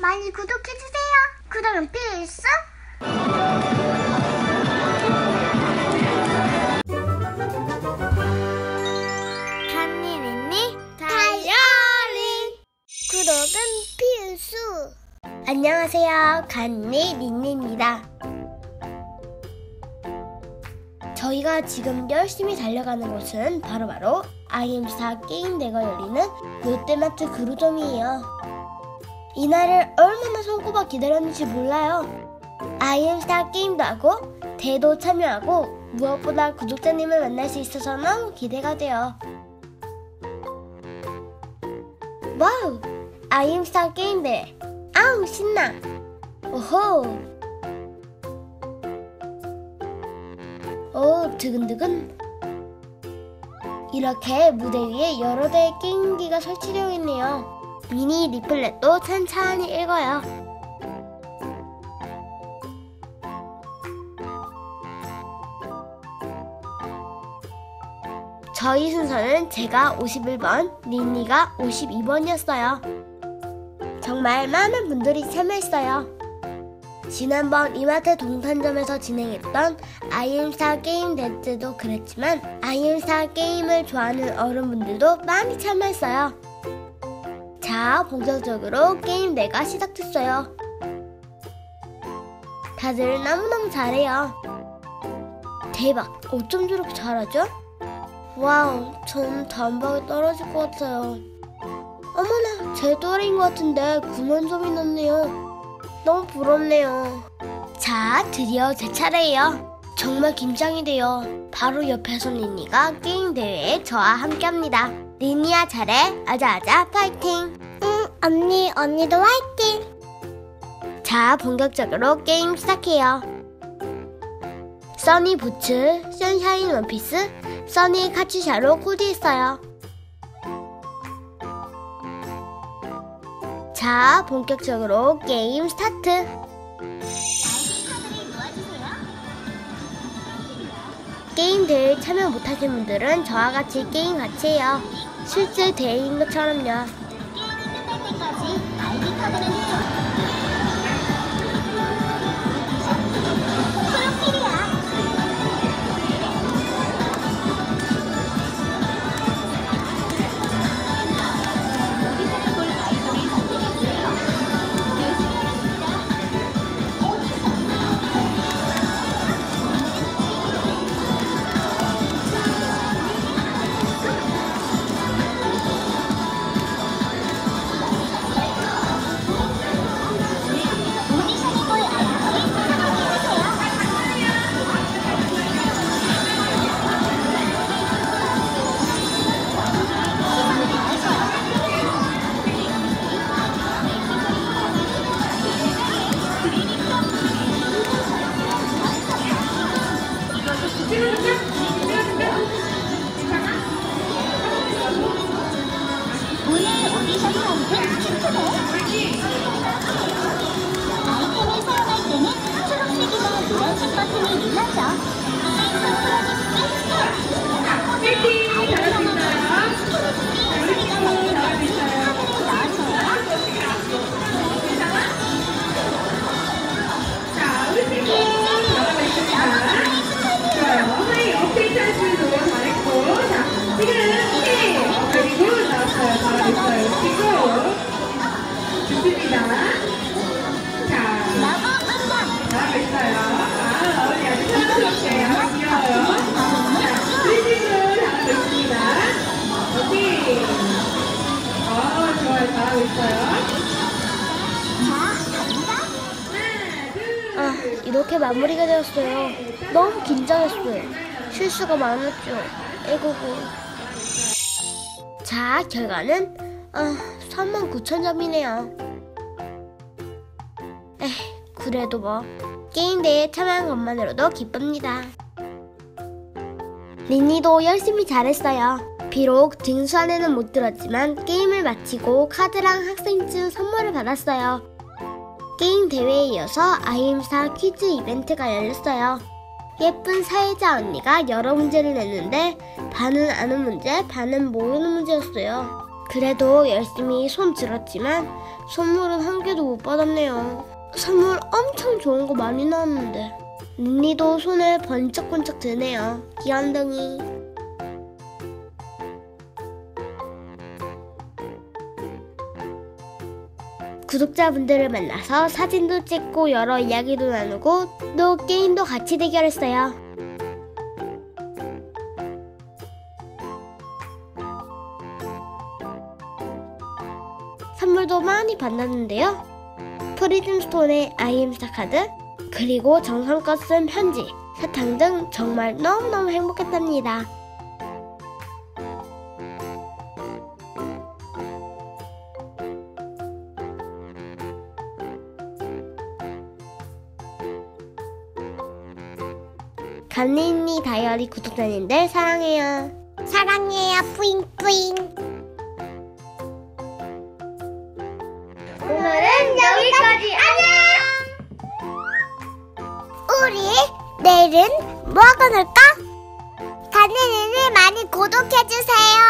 많이 구독해주세요. 구독은 필수. 간니니니 다이어리 구독은 필수. 안녕하세요. 간니니니입니다. 저희가 지금 열심히 달려가는 곳은 바로바로 아이엠스타 게임대가 열리는 롯데마트 구로점이에요. 이날을 얼마나 손꼽아 기다렸는지 몰라요. 아이엠스타 게임도 하고 대회도 참여하고 무엇보다 구독자님을 만날 수 있어서 너무 기대가 돼요. wow! 아이엠스타 게임대회! 아우 신나! 오호! 오 두근두근 이렇게 무대 위에 여러 대의 게임기가 설치되어 있네요. 미니 리플렛도 찬찬히 읽어요. 저희 순서는 제가 51번, 린니가 52번이었어요. 정말 많은 분들이 참여했어요. 지난번 이마트 동탄점에서 진행했던 아이엠스타 게임 대회도 그랬지만 아이엠스타 게임을 좋아하는 어른분들도 많이 참여했어요. 자, 본격적으로 게임 대회가 시작됐어요. 다들 너무너무 잘해요. 대박, 어쩜 저렇게 잘하죠? 와우, 전 단박에 떨어질 것 같아요. 어머나, 제 또래인 것 같은데 9만점이 났네요. 너무 부럽네요. 자, 드디어 제 차례예요. 정말 긴장이 돼요. 바로 옆에서 린니가 게임 대회에 저와 함께합니다. 린니야 잘해. 아자아자 파이팅. 응, 언니, 언니도 화이팅. 자, 본격적으로 게임 시작해요. sunny 부츠, sunshine 원피스, sunny 카츄샤로 코디했어요. 자, 본격적으로 게임 스타트. 게임 대회에 참여 못하신 분들은 저와 같이 게임 같이 해요. 실제 대회인 것처럼요. 오늘 이렇게 마무리가 되었어요. 너무 긴장했어요. 실수가 많았죠. 애고고. 자, 결과는 아, 39,000점이네요. 에이, 그래도 뭐 게임 대회에 참여한 것만으로도 기쁩니다. 린니도 열심히 잘했어요. 비록 등수 안에는 못 들었지만 게임을 마치고 카드랑 학생증 선물을 받았어요. 게임 대회에 이어서 아이엠사 퀴즈 이벤트가 열렸어요. 예쁜 사회자 언니가 여러 문제를 냈는데 반은 아는 문제, 반은 모르는 문제였어요. 그래도 열심히 손 들었지만 선물은 한 개도 못 받았네요. 선물 엄청 좋은 거 많이 나왔는데 린니도 손을 번쩍번쩍 드네요. 귀염둥이. 구독자분들을 만나서 사진도 찍고 여러 이야기도 나누고 또 게임도 같이 대결했어요. 선물도 많이 받았는데요. 프리즘 스톤의 아이엠스타 카드, 그리고 정성껏 쓴 편지, 사탕 등 정말 너무너무 행복했답니다. 간니니 다이어리 구독자님들 사랑해요. 사랑해요, 뿌잉뿌잉. 오늘은 여기까지. 우리 내일은 뭐 하고 놀까? 가는이를 많이 구독해주세요.